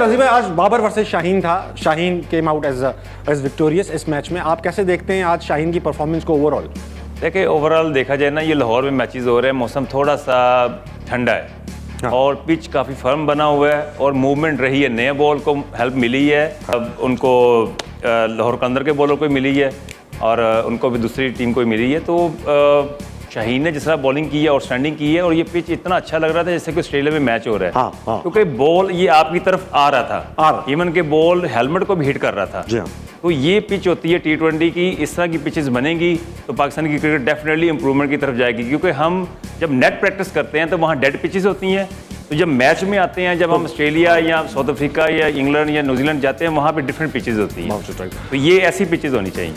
रज़ी भाई आज बाबर वर्सेस शाहीन था। Shaheen came out as as victorious इस मैच में। आप कैसे देखते हैं आज शाहीन की परफॉर्मेंस को ओवरऑल देखिए ओवरऑल देखा जाए ना ये लाहौर में मैचेस हो रहे हैं। मौसम थोड़ा सा ठंडा है। हाँ। और पिच काफ़ी फर्म बना हुआ है और मूवमेंट रही है। नए बॉल को हेल्प मिली है। अब उनको लाहौर के अंदर के बॉलर को मिली है और उनको भी दूसरी टीम को मिली है। तो शाहीन ने जिस तरह बॉलिंग की है और स्टैंडिंग की है और ये पिच इतना अच्छा लग रहा था जैसे कि ऑस्ट्रेलिया में मैच हो रहा है। हाँ, हाँ। क्योंकि बॉल ये आपकी तरफ़ आ रहा था। इवन के बॉल हेलमेट को भी हिट कर रहा था। हाँ। तो ये पिच होती है टी ट्वेंटी की इस तरह की पिचेस बनेंगी तो पाकिस्तान की क्रिकेट डेफिनेटली इंप्रूवमेंट की तरफ़ जाएगी। क्योंकि हम जब नेट प्रैक्टिस करते हैं तो वहाँ डेड पिचेस होती हैं। तो जब मैच में आते हैं जब हम ऑस्ट्रेलिया या साउथ अफ्रीका या इंग्लैंड या न्यूजीलैंड जाते हैं वहाँ पे डिफरेंट पिचेस होती हैं। तो ये ऐसी पिचेस होनी चाहिए।